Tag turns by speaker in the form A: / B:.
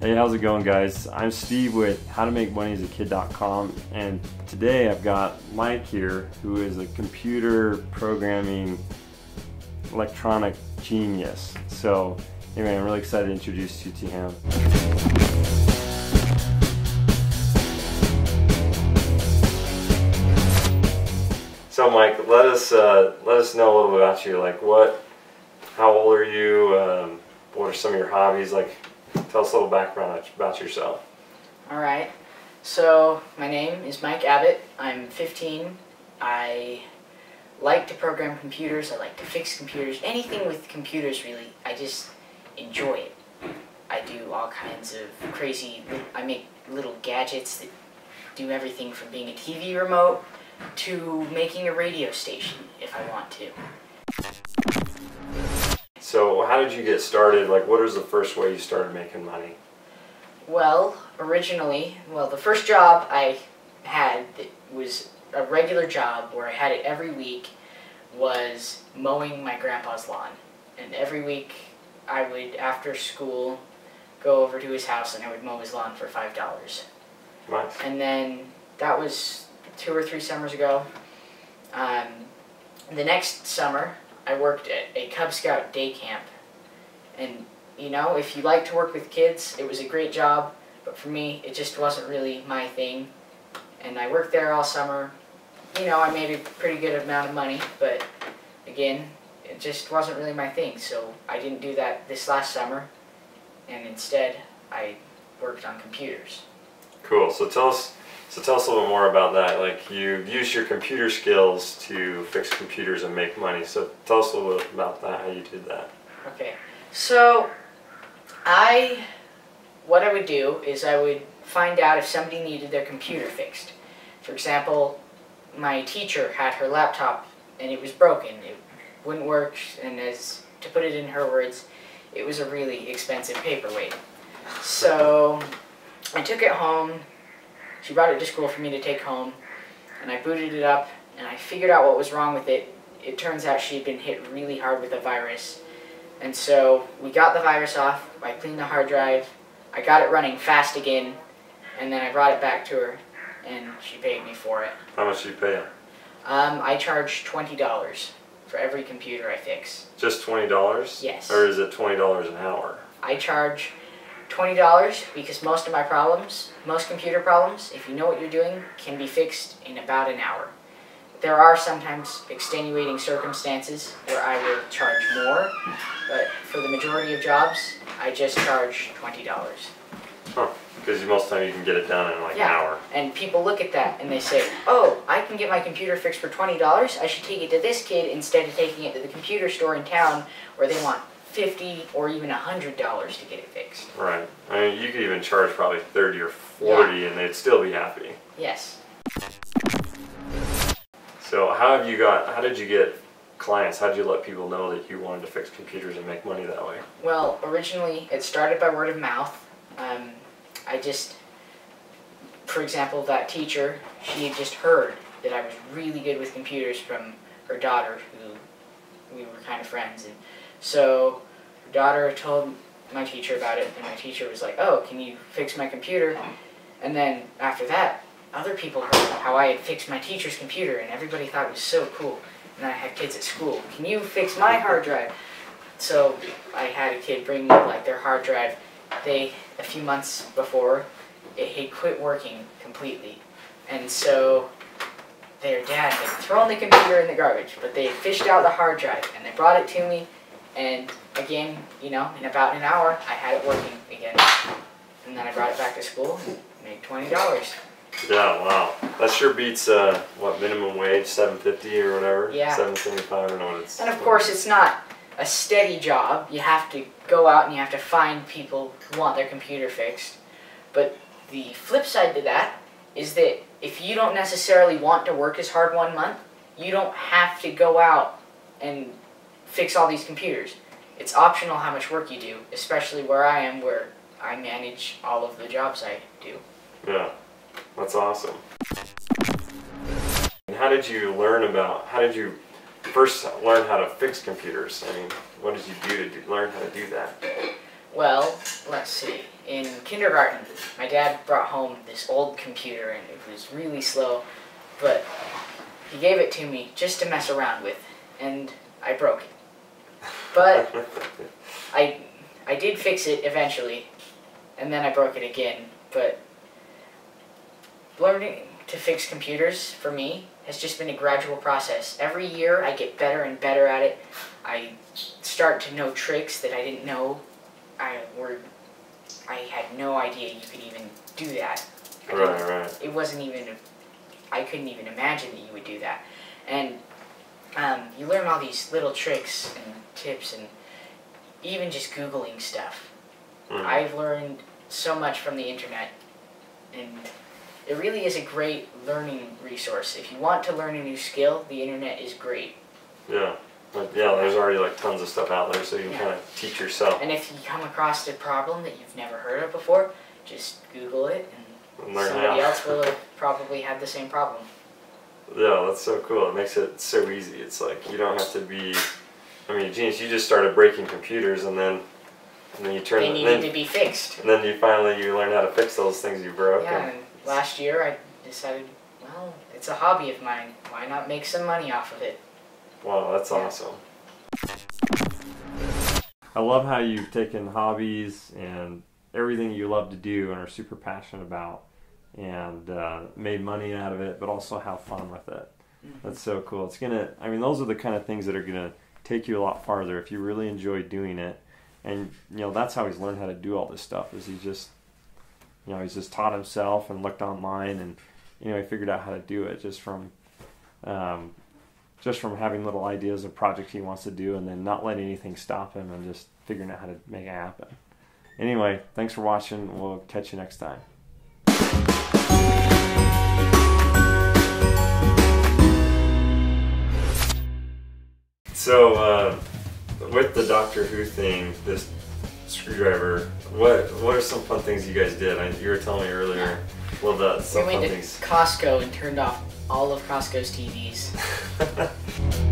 A: Hey, how's it going, guys? I'm Steve with howtomakemoneyasakid.com, and today I've got Mike here, who is a computer programming electronic genius. So, anyway, I'm really excited to introduce you to him. So, Mike, let us uh, let us know a little bit about you. Like, what? How old are you? Um, what are some of your hobbies? Like, tell us a little background about yourself.
B: All right. So my name is Mike Abbott. I'm 15. I like to program computers. I like to fix computers. Anything with computers, really. I just enjoy it. I do all kinds of crazy. I make little gadgets that do everything from being a TV remote to making a radio station if I want to.
A: How did you get started? Like, what was the first way you started making money?
B: Well, originally, well, the first job I had that was a regular job where I had it every week was mowing my grandpa's lawn. And every week I would, after school, go over to his house and I would mow his lawn for $5.
A: Nice.
B: And then that was two or three summers ago. Um, the next summer, I worked at a Cub Scout day camp. And, you know, if you like to work with kids, it was a great job. But for me, it just wasn't really my thing. And I worked there all summer. You know, I made a pretty good amount of money, but again, it just wasn't really my thing. So I didn't do that this last summer. And instead, I worked on computers.
A: Cool. So tell us so tell us a little more about that. Like you use your computer skills to fix computers and make money. So tell us a little bit about that, how you did that.
B: Okay. So I what I would do is I would find out if somebody needed their computer fixed. For example, my teacher had her laptop and it was broken. It wouldn't work and as to put it in her words, it was a really expensive paperweight. So I took it home she brought it to school for me to take home, and I booted it up, and I figured out what was wrong with it. It turns out she had been hit really hard with a virus. And so we got the virus off, I cleaned the hard drive, I got it running fast again, and then I brought it back to her, and she paid me for it.
A: How much did you pay her?
B: Um, I charge $20 for every computer I fix.
A: Just $20?
B: Yes.
A: Or is it $20 an hour?
B: I charge $20 because most of my problems, most computer problems, if you know what you're doing, can be fixed in about an hour. There are sometimes extenuating circumstances where I will charge more, but for the majority of jobs, I just charge $20.
A: Huh. Because most of the time you can get it done in like
B: yeah.
A: an hour.
B: And people look at that and they say, oh, I can get my computer fixed for $20. I should take it to this kid instead of taking it to the computer store in town where they want fifty or even a hundred dollars to get it fixed.
A: Right. I mean, you could even charge probably thirty or forty, yeah. and they'd still be happy.
B: Yes.
A: So how have you got? How did you get clients? How did you let people know that you wanted to fix computers and make money that way?
B: Well, originally it started by word of mouth. Um, I just, for example, that teacher, she had just heard that I was really good with computers from her daughter, who we were kind of friends, and so her daughter told my teacher about it, and my teacher was like, oh, can you fix my computer? And then after that, other people heard how I had fixed my teacher's computer, and everybody thought it was so cool. And I had kids at school, can you fix my hard drive? So I had a kid bring me like their hard drive. They, a few months before, it had quit working completely. And so their dad had thrown the computer in the garbage, but they fished out the hard drive, and they brought it to me, and again, you know, in about an hour, I had it working again. And then I brought it back to school and made $20.
A: Yeah, wow. That sure beats, uh, what, minimum wage, 750 or whatever?
B: Yeah.
A: 775, I don't know what it's.
B: And of course, it's not a steady job. You have to go out and you have to find people who want their computer fixed. But the flip side to that is that if you don't necessarily want to work as hard one month, you don't have to go out and fix all these computers. It's optional how much work you do, especially where I am, where I manage all of the jobs I do.
A: Yeah, that's awesome. And how did you learn about, how did you first learn how to fix computers? I mean, what did you do to do, learn how to do that?
B: Well, let's see. In kindergarten, my dad brought home this old computer and it was really slow, but he gave it to me just to mess around with, and I broke it. But I I did fix it eventually, and then I broke it again. But learning to fix computers for me has just been a gradual process. Every year I get better and better at it. I start to know tricks that I didn't know. I were I had no idea you could even do that.
A: Right, right.
B: It wasn't even. I couldn't even imagine that you would do that, and um, you learn all these little tricks and tips and even just googling stuff.
A: Mm.
B: I've learned so much from the internet, and it really is a great learning resource. If you want to learn a new skill, the internet is great.
A: Yeah. But yeah, there's already like tons of stuff out there, so you can
B: Yeah.
A: kind of teach yourself
B: And if you come across a problem that you've never heard of before, just Google it, and somebody else will probably have the same problem.
A: Yeah, that's so cool. It makes it so easy. It's like you don't have to be. I mean, genius. You just started breaking computers, and then and then you turn
B: They needed
A: then,
B: to be fixed.
A: and then you finally you learn how to fix those things you broke.
B: Yeah, and last year I decided, well, it's a hobby of mine. Why not make some money off of it?
A: Wow, that's
B: Yeah.
A: awesome. I love how you've taken hobbies and everything you love to do and are super passionate about and uh, made money out of it, but also have fun with it. That's so cool. It's gonna. I mean, those are the kind of things that are gonna take you a lot farther if you really enjoy doing it. And you know, that's how he's learned how to do all this stuff. Is he just, you know, he's just taught himself and looked online and you know he figured out how to do it just from, um, just from having little ideas of projects he wants to do and then not letting anything stop him and just figuring out how to make it happen. Anyway, thanks for watching. We'll catch you next time. So, uh, with the Doctor Who thing, this screwdriver, what what are some fun things you guys did? I, you were telling me earlier. Well, the some
B: we
A: fun
B: went to
A: things.
B: Costco and turned off all of Costco's TVs.